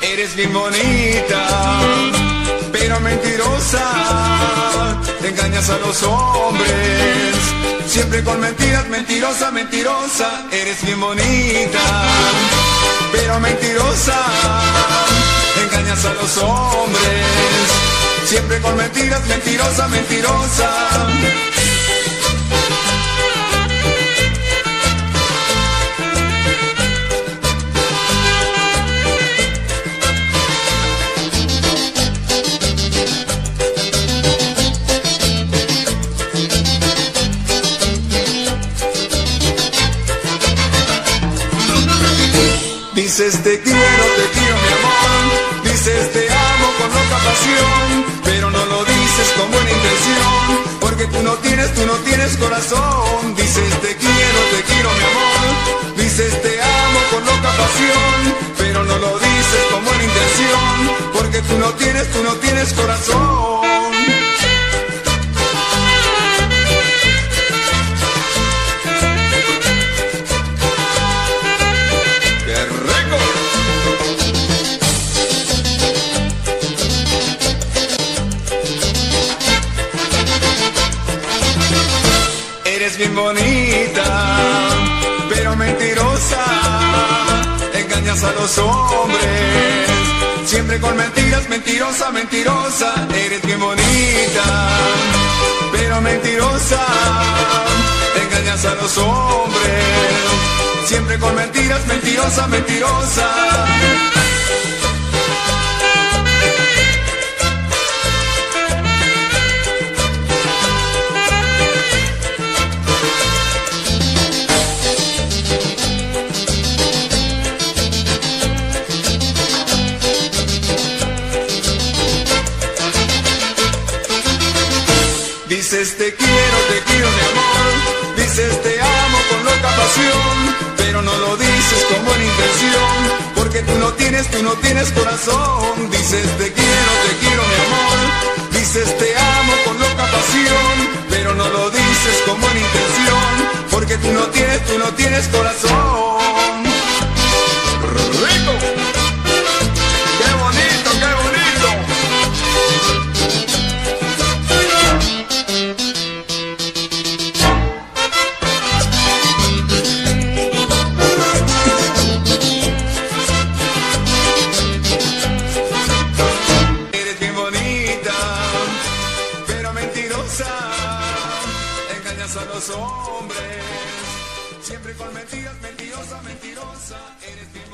Eres bien bonita, pero mentirosa. Engañas a los hombres, siempre con mentiras, mentirosa, mentirosa. Eres bien bonita, pero mentirosa. Engañas a los hombres, siempre con mentiras, mentirosa, mentirosa. Dices te quiero, te quiero mi amor, dices te amo con loca pasión, pero no lo dices con buena intención, porque tú no tienes, tú no tienes corazón. Dices te quiero, te quiero mi amor, dices te amo con loca pasión, pero no lo dices con buena intención, porque tú no tienes, tú no tienes corazón. Bonita, pero mentirosa. Engañas a los hombres, siempre con mentiras, mentirosa, mentirosa. Eres bien bonita, pero mentirosa. Engañas a los hombres, siempre con mentiras, mentirosa, mentirosa. Dices te quiero, te quiero mi amor, dices te amo con loca pasión, pero no lo dices con buena intención, porque tú no tienes, tú no tienes corazón. Dices te quiero, te quiero mi amor, dices te amo con loca pasión, pero no lo dices con buena intención, porque tú no tienes, tú no tienes corazón. Engañas a los hombres, siempre con mentiras, mentirosa, mentirosa. Eres bien